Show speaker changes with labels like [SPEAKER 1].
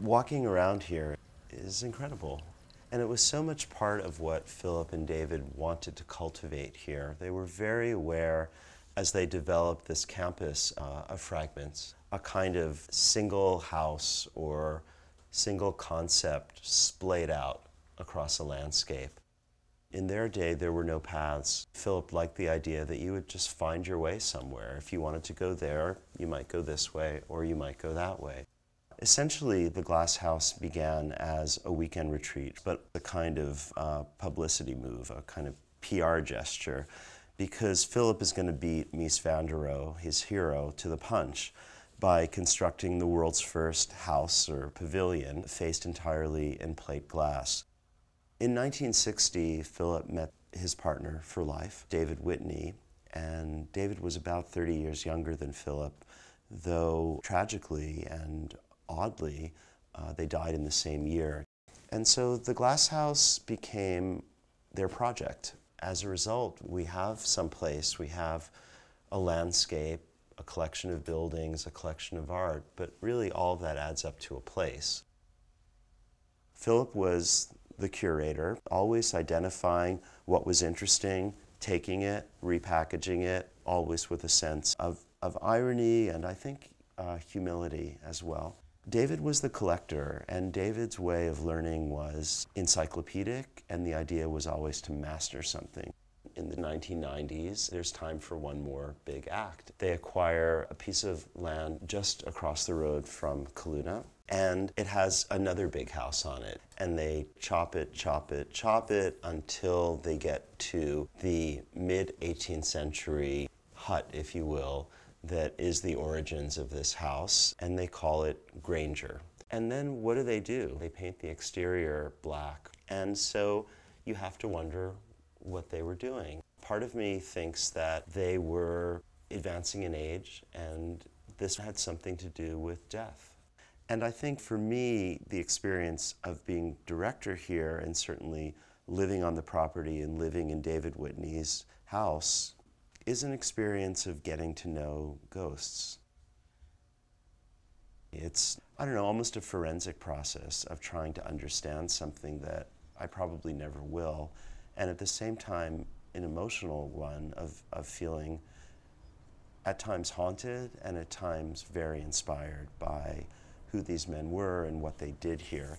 [SPEAKER 1] walking around here is incredible. And it was so much part of what Philip and David wanted to cultivate here. They were very aware as they developed this campus uh, of fragments, a kind of single house or single concept splayed out across a landscape. In their day, there were no paths. Philip liked the idea that you would just find your way somewhere. If you wanted to go there, you might go this way or you might go that way. Essentially, the Glass House began as a weekend retreat, but a kind of uh, publicity move, a kind of PR gesture, because Philip is going to beat Mies van der Rohe, his hero, to the punch by constructing the world's first house or pavilion faced entirely in plate glass. In 1960, Philip met his partner for life, David Whitney, and David was about 30 years younger than Philip, though tragically and oddly, uh, they died in the same year. And so the Glass House became their project. As a result, we have some place, we have a landscape, a collection of buildings, a collection of art, but really all of that adds up to a place. Philip was the curator, always identifying what was interesting, taking it, repackaging it, always with a sense of, of irony and I think uh, humility as well. David was the collector, and David's way of learning was encyclopedic, and the idea was always to master something. In the 1990s, there's time for one more big act. They acquire a piece of land just across the road from Calluna, and it has another big house on it. And they chop it, chop it, chop it until they get to the mid 18th century hut, if you will, that is the origins of this house, and they call it Grainger. And then what do they do? They paint the exterior black. And so you have to wonder what they were doing. Part of me thinks that they were advancing in age, and this had something to do with death. And I think for me, the experience of being director here and certainly living on the property and living in David Whitney's house is an experience of getting to know ghosts. It's, I don't know, almost a forensic process of trying to understand something that I probably never will, and at the same time, an emotional one of, of feeling at times haunted and at times very inspired by who these men were and what they did here.